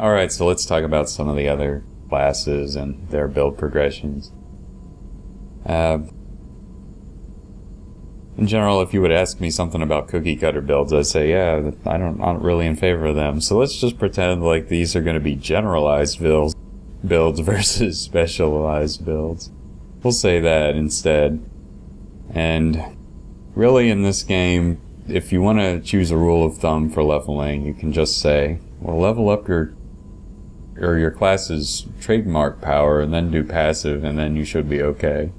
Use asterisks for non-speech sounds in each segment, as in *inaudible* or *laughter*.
Alright, so let's talk about some of the other classes and their build progressions. Uh, in general, if you would ask me something about cookie cutter builds, I'd say, yeah, I don't, I'm not really in favor of them. So let's just pretend like these are going to be generalized builds, builds *laughs* versus specialized builds. We'll say that instead. And really in this game, if you want to choose a rule of thumb for leveling, you can just say, well, level up your or your class's trademark power and then do passive and then you should be okay.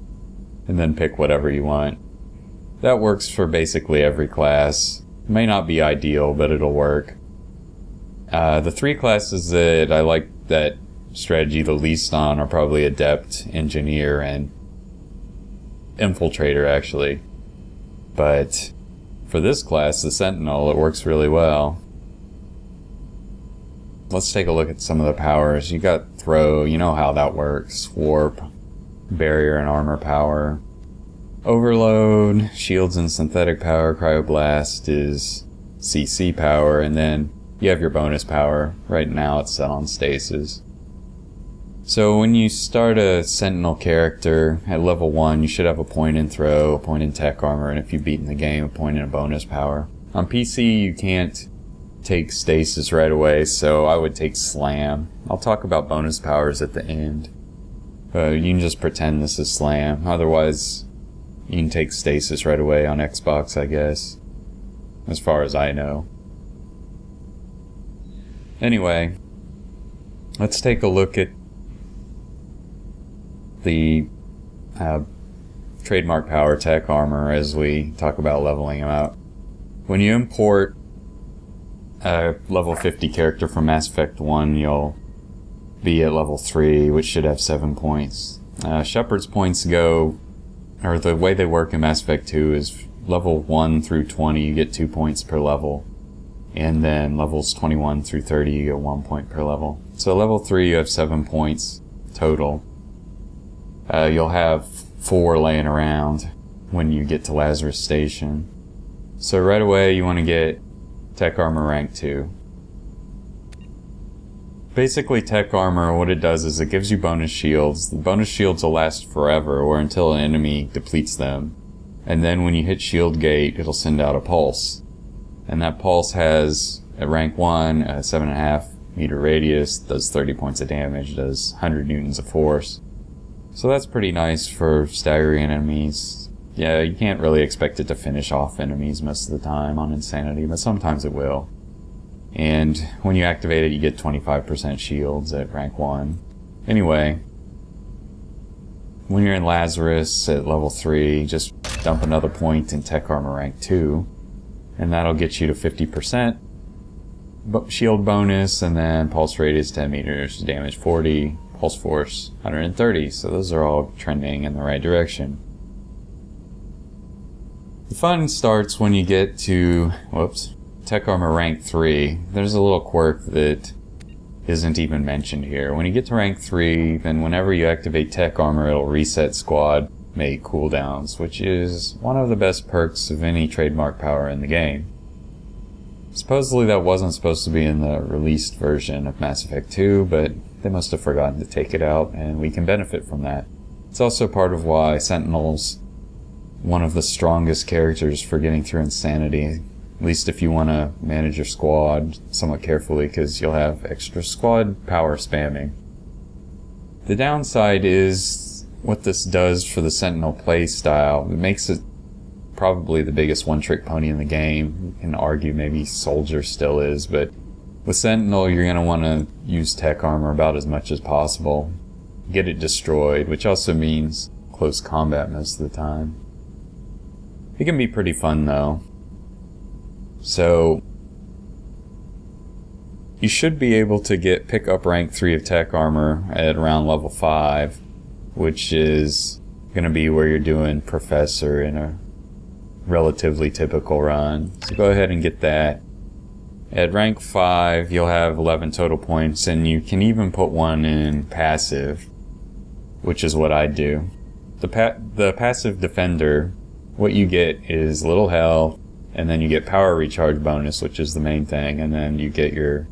And then pick whatever you want. That works for basically every class. May not be ideal, but it'll work. Uh, the three classes that I like that strategy the least on are probably Adept, Engineer, and Infiltrator, actually. But for this class, the Sentinel, it works really well. Let's take a look at some of the powers. You got Throw, you know how that works. Warp, Barrier and Armor power. Overload, Shields and Synthetic power. Cryoblast is CC power. And then you have your bonus power. Right now it's set on Stasis. So when you start a Sentinel character at level 1, you should have a point in throw, a point in tech armor, and if you beat in the game, a point in a bonus power. On PC, you can't take stasis right away, so I would take slam. I'll talk about bonus powers at the end. Uh, you can just pretend this is slam. Otherwise, you can take stasis right away on Xbox, I guess. As far as I know. Anyway, let's take a look at the uh, trademark power tech armor as we talk about leveling them out. When you import a level 50 character from Mass Effect 1, you'll be at level 3, which should have 7 points. Uh, Shepard's points go, or the way they work in Mass Effect 2 is level 1 through 20, you get 2 points per level. And then levels 21 through 30, you get 1 point per level. So level 3, you have 7 points total uh, you'll have four laying around when you get to Lazarus Station. So right away you want to get Tech Armor rank 2. Basically Tech Armor, what it does is it gives you bonus shields. The bonus shields will last forever or until an enemy depletes them. And then when you hit shield gate, it'll send out a pulse. And that pulse has at rank 1, a 7.5 meter radius, does 30 points of damage, does 100 newtons of force. So that's pretty nice for staggering enemies. Yeah, you can't really expect it to finish off enemies most of the time on Insanity, but sometimes it will. And when you activate it, you get 25% shields at rank 1. Anyway, when you're in Lazarus at level 3, just dump another point in Tech Armor rank 2, and that'll get you to 50% shield bonus, and then pulse radius 10 meters, damage 40, pulse force 130, so those are all trending in the right direction. The fun starts when you get to, whoops, Tech Armor rank 3. There's a little quirk that isn't even mentioned here. When you get to rank 3, then whenever you activate Tech Armor, it'll reset squad mate cooldowns, which is one of the best perks of any trademark power in the game. Supposedly that wasn't supposed to be in the released version of Mass Effect 2, but they must have forgotten to take it out, and we can benefit from that. It's also part of why Sentinel's one of the strongest characters for getting through Insanity. At least if you want to manage your squad somewhat carefully, because you'll have extra squad power spamming. The downside is what this does for the Sentinel playstyle. It makes it probably the biggest one-trick pony in the game. You can argue maybe Soldier still is, but with Sentinel, you're going to want to use tech armor about as much as possible. Get it destroyed, which also means close combat most of the time. It can be pretty fun though. So, you should be able to get pick up rank 3 of tech armor at around level 5, which is going to be where you're doing professor in a relatively typical run. So go ahead and get that. At rank 5, you'll have 11 total points, and you can even put one in passive, which is what I do. The, pa the passive defender, what you get is little health, and then you get power recharge bonus, which is the main thing, and then you get your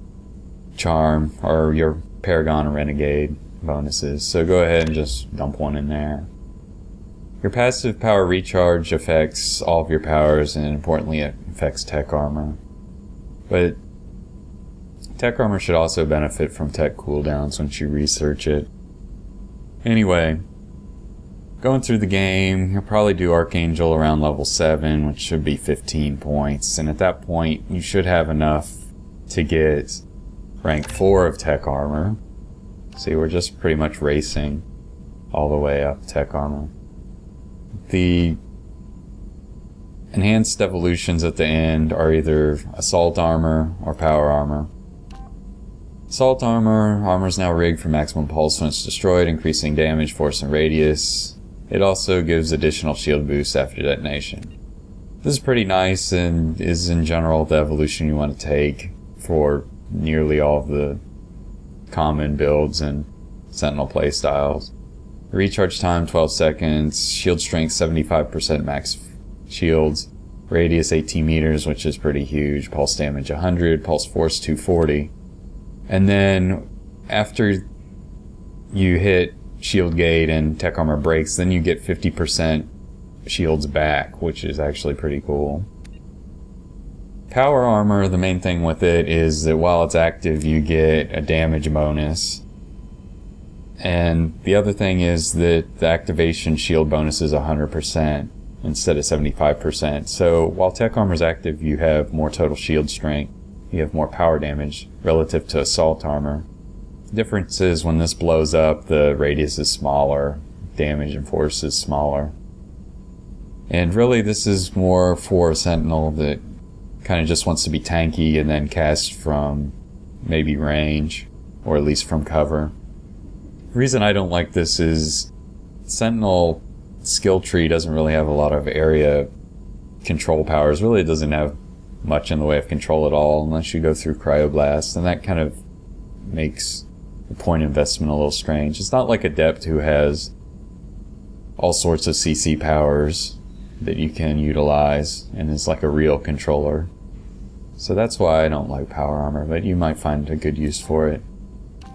charm or your Paragon or Renegade bonuses. So go ahead and just dump one in there. Your passive power recharge affects all of your powers and importantly it affects tech armor. But tech armor should also benefit from tech cooldowns once you research it. Anyway, going through the game, you'll probably do Archangel around level 7, which should be 15 points. And at that point, you should have enough to get rank 4 of tech armor. See, we're just pretty much racing all the way up tech armor. The enhanced evolutions at the end are either assault armor or power armor. Assault armor, armor is now rigged for maximum pulse when it's destroyed, increasing damage, force, and radius. It also gives additional shield boosts after detonation. This is pretty nice and is in general the evolution you want to take for nearly all of the common builds and sentinel playstyles. Recharge time 12 seconds, shield strength 75% max shields, radius 18 meters, which is pretty huge, pulse damage 100, pulse force 240. And then after you hit shield gate and tech armor breaks, then you get 50% shields back, which is actually pretty cool. Power armor, the main thing with it is that while it's active, you get a damage bonus. And the other thing is that the activation shield bonus is 100% instead of 75%. So while tech armor is active, you have more total shield strength. You have more power damage relative to assault armor. Difference is when this blows up, the radius is smaller, damage and force is smaller. And really, this is more for a sentinel that kind of just wants to be tanky and then cast from maybe range or at least from cover. The reason I don't like this is Sentinel skill tree doesn't really have a lot of area control powers. Really, it doesn't have much in the way of control at all unless you go through Cryoblast, and that kind of makes point investment a little strange. It's not like Adept who has all sorts of CC powers that you can utilize and is like a real controller. So that's why I don't like power armor, but you might find a good use for it.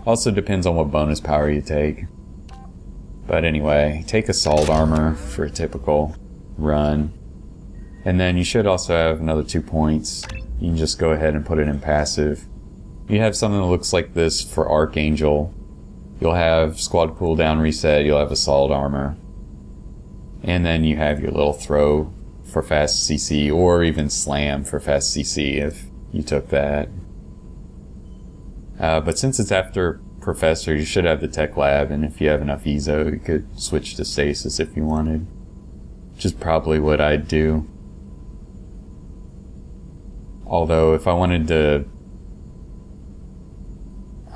Also depends on what bonus power you take. But anyway, take assault armor for a typical run. And then you should also have another two points. You can just go ahead and put it in passive. You have something that looks like this for Archangel. You'll have squad cooldown reset, you'll have assault armor. And then you have your little throw for fast CC or even slam for fast CC if you took that. Uh, but since it's after Professor, you should have the Tech Lab, and if you have enough Eezo, you could switch to Stasis if you wanted. Which is probably what I'd do. Although, if I wanted to...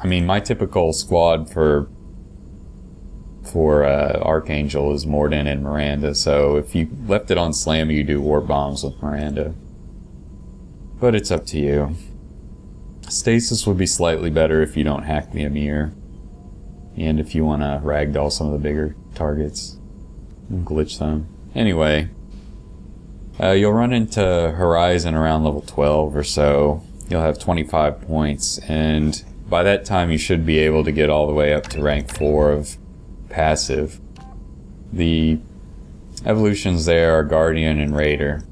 I mean, my typical squad for for uh, Archangel is Mordin and Miranda, so if you left it on Slam, you do Warp Bombs with Miranda. But it's up to you. Stasis would be slightly better if you don't hack the YMIR. And if you want to ragdoll some of the bigger targets. And glitch them. Anyway. Uh, you'll run into Horizon around level 12 or so. You'll have 25 points, and by that time you should be able to get all the way up to rank 4 of passive. The evolutions there are Guardian and Raider.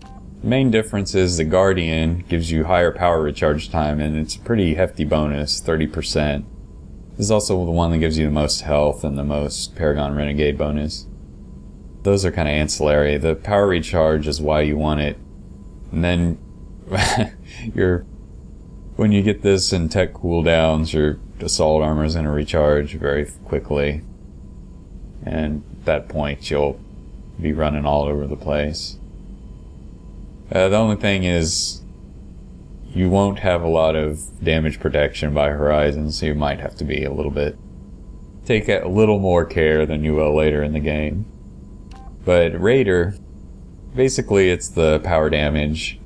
The main difference is the Guardian gives you higher power recharge time and it's a pretty hefty bonus, 30%. This is also the one that gives you the most health and the most Paragon Renegade bonus. Those are kind of ancillary. The power recharge is why you want it. And then *laughs* your when you get this in tech cooldowns, your assault armor is going to recharge very quickly and at that point you'll be running all over the place. Uh, the only thing is, you won't have a lot of damage protection by Horizon, so you might have to be a little bit take a little more care than you will later in the game. But Raider, basically it's the power damage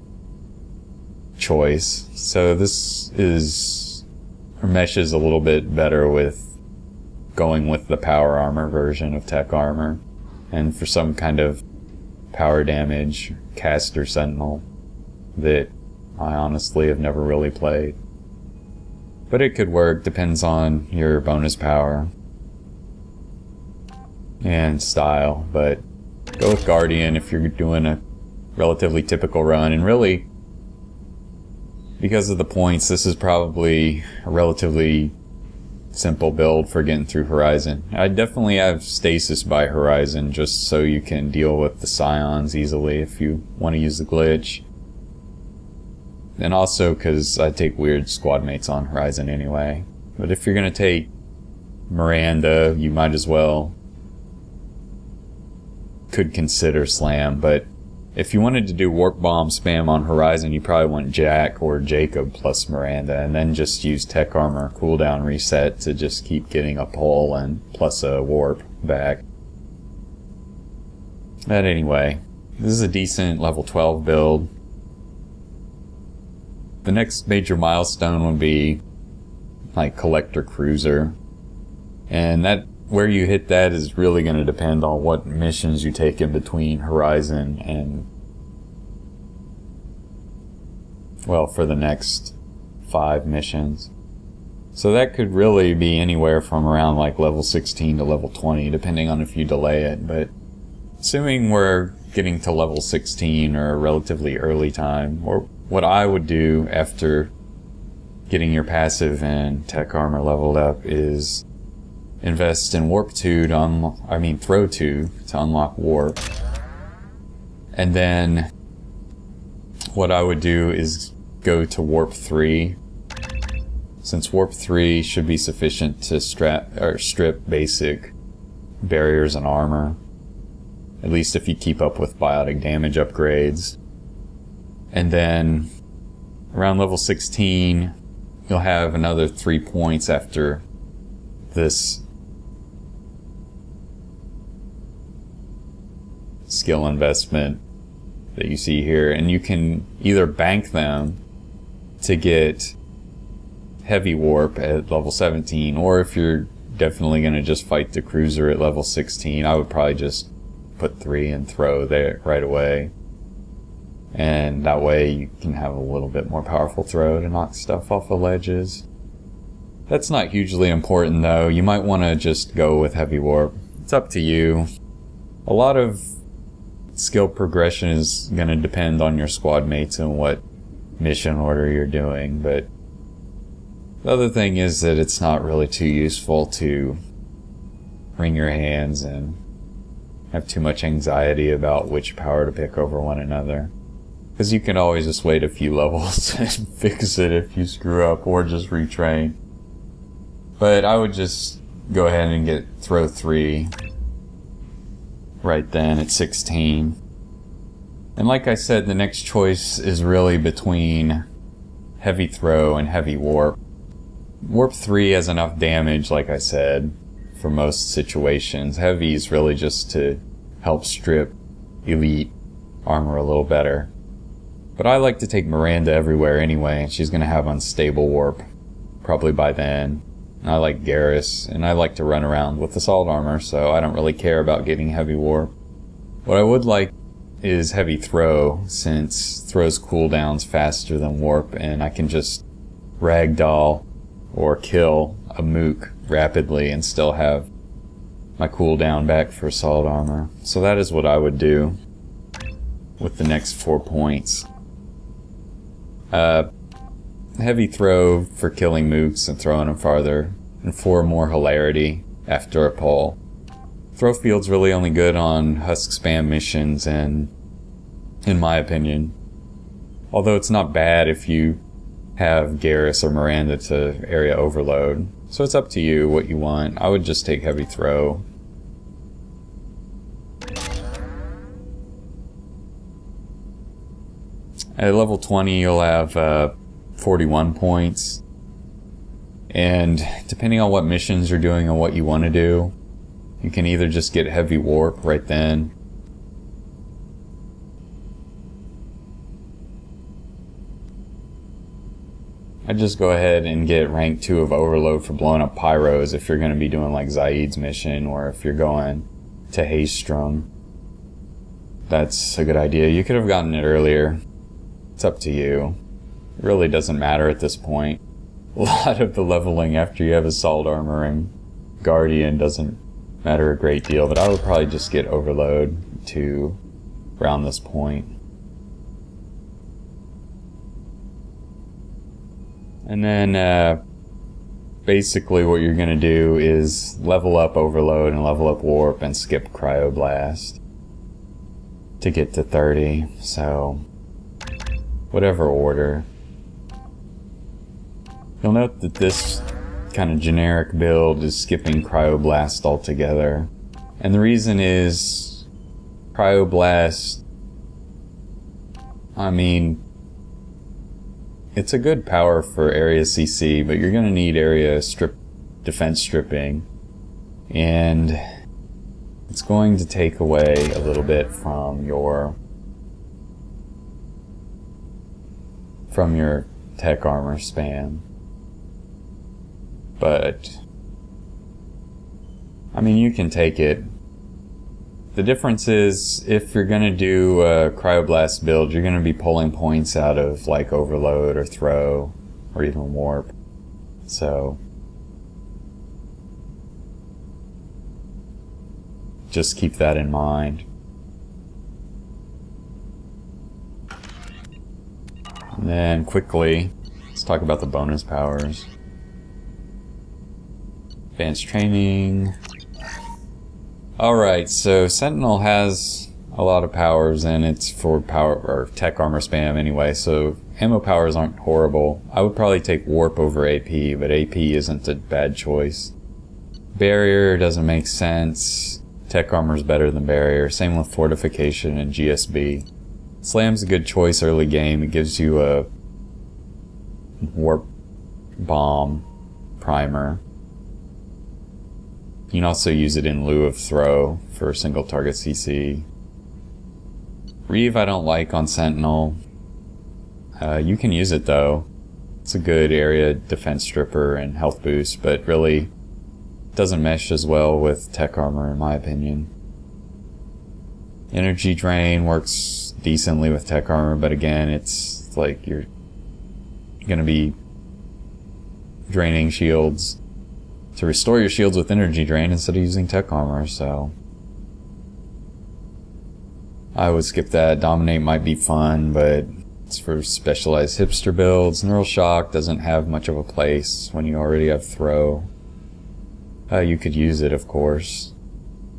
choice. So this is meshes a little bit better with going with the power armor version of tech armor and for some kind of power damage caster sentinel that I honestly have never really played. But it could work, depends on your bonus power and style. But go with Guardian if you're doing a relatively typical run. And really, because of the points, this is probably a relatively simple build for getting through Horizon. I definitely have Stasis by Horizon just so you can deal with the Scions easily if you want to use the glitch. And also because I take weird squad mates on Horizon anyway. But if you're going to take Miranda, you might as well could consider Slam, but if you wanted to do warp bomb spam on Horizon, you probably want Jack or Jacob plus Miranda, and then just use tech armor cooldown reset to just keep getting a pull and plus a warp back. But anyway, this is a decent level 12 build. The next major milestone would be like collector cruiser. And that where you hit that is really going to depend on what missions you take in between Horizon and well, for the next five missions. So that could really be anywhere from around like level 16 to level 20, depending on if you delay it. But assuming we're getting to level 16 or a relatively early time, or what I would do after getting your passive and tech armor leveled up is invest in warp 2 to unlock, I mean throw 2 to unlock warp. And then what I would do is go to warp 3 since warp 3 should be sufficient to strap or strip basic barriers and armor at least if you keep up with biotic damage upgrades and then around level 16 you'll have another 3 points after this skill investment that you see here, and you can either bank them to get heavy warp at level 17, or if you're definitely going to just fight the cruiser at level 16, I would probably just put three and throw there right away. And that way you can have a little bit more powerful throw to knock stuff off of ledges. That's not hugely important though. You might want to just go with heavy warp. It's up to you. A lot of skill progression is going to depend on your squad mates and what mission order you're doing, but the other thing is that it's not really too useful to wring your hands and have too much anxiety about which power to pick over one another. Because you can always just wait a few *laughs* levels and fix it if you screw up or just retrain. But I would just go ahead and get throw 3 right then at 16. And like I said, the next choice is really between heavy throw and heavy warp. Warp 3 has enough damage, like I said, for most situations. Heavy is really just to help strip elite armor a little better. But I like to take Miranda everywhere anyway, and she's going to have unstable warp probably by then. I like Garrus, and I like to run around with the assault armor, so I don't really care about getting heavy warp. What I would like is heavy throw, since throws cooldowns faster than warp, and I can just ragdoll or kill a mook rapidly and still have my cooldown back for assault armor. So that is what I would do with the next four points. Uh, heavy throw for killing mooks and throwing them farther, and for more hilarity after a pull. Throw field's really only good on husk spam missions and, in my opinion, although it's not bad if you have Garrus or Miranda to area overload. So it's up to you what you want. I would just take heavy throw. At level 20, you'll have uh, 41 points. And depending on what missions you're doing and what you want to do, you can either just get heavy warp right then. I'd just go ahead and get rank 2 of Overload for blowing up pyros if you're going to be doing like Zaid's mission or if you're going to Haestrom. That's a good idea. You could have gotten it earlier. It's up to you. Really doesn't matter at this point. *laughs* a lot of the leveling after you have Assault Armor and Guardian doesn't matter a great deal, but I would probably just get Overload to around this point. And then uh, basically what you're going to do is level up Overload and level up Warp and skip Cryoblast to get to 30. So, whatever order. You'll note that this kind of generic build is skipping Cryoblast altogether. And the reason is Cryoblast, I mean, it's a good power for area CC, but you're going to need area strip defense stripping. And it's going to take away a little bit from your from your tech armor spam. But I mean, you can take it the difference is if you're going to do a cryoblast build, you're going to be pulling points out of like overload or throw or even warp. So just keep that in mind. And then quickly, let's talk about the bonus powers. Advanced training, Alright, so Sentinel has a lot of powers and it's for power or tech armor spam anyway, so ammo powers aren't horrible. I would probably take warp over AP, but AP isn't a bad choice. Barrier doesn't make sense. Tech armor's better than barrier. Same with fortification and GSB. Slam's a good choice early game. It gives you a warp bomb primer. You can also use it in lieu of throw for single target CC. Reave I don't like on Sentinel. Uh, you can use it though. It's a good area defense stripper and health boost, but really doesn't mesh as well with tech armor in my opinion. Energy drain works decently with tech armor, but again, it's like you're gonna be draining shields to restore your shields with energy drain instead of using tech armor, so... I would skip that. Dominate might be fun, but it's for specialized hipster builds. Neural Shock doesn't have much of a place when you already have Throw. Uh, you could use it, of course.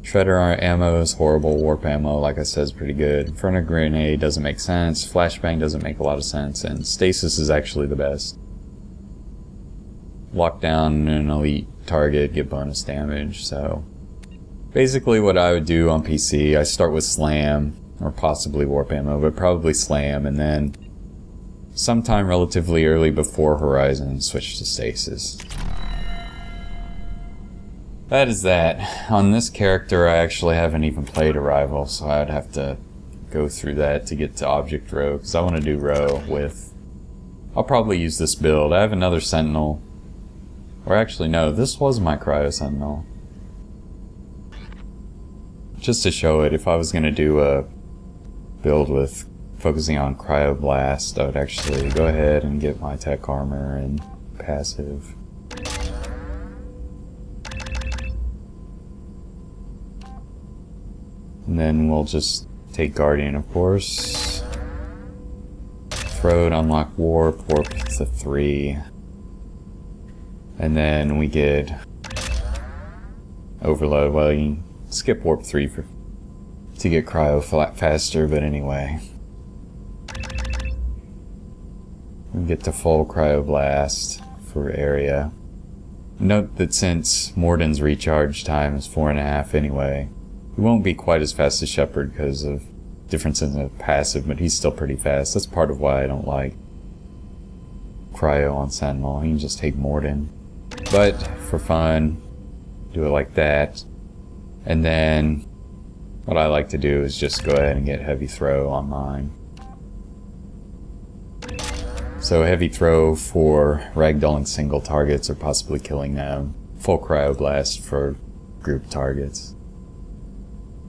Shredder ammo is horrible. Warp ammo, like I said, is pretty good. Inferno Grenade doesn't make sense. Flashbang doesn't make a lot of sense. And Stasis is actually the best. Lock down an elite target, get bonus damage, so... Basically what I would do on PC, I start with Slam, or possibly Warp Ammo, but probably Slam, and then sometime relatively early before Horizon, switch to Stasis. That is that. On this character, I actually haven't even played Arrival, so I'd have to go through that to get to Object Rho, because I want to do Rho with... I'll probably use this build. I have another Sentinel or actually, no, this was my Cryo Sentinel. Just to show it, if I was going to do a build with focusing on Cryoblast, I would actually go ahead and get my Tech Armor and Passive. And then we'll just take Guardian, of course. Throw it, unlock Warp, Warp to 3. And then we get overload. Well, you skip warp 3 for, to get cryo flat faster, but anyway. We get to full cryoblast for area. Note that since Mordin's recharge time is four and a half anyway, he won't be quite as fast as Shepard because of differences in the passive, but he's still pretty fast. That's part of why I don't like cryo on Sentinel. You can just take Morden. But for fun, do it like that. And then what I like to do is just go ahead and get heavy throw on mine. So heavy throw for ragdolling single targets or possibly killing them. Full cryoblast for group targets.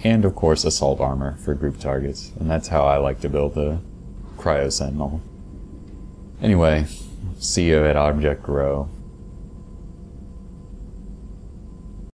And of course assault armor for group targets. And that's how I like to build the cryo sentinel. Anyway, see you at object rho.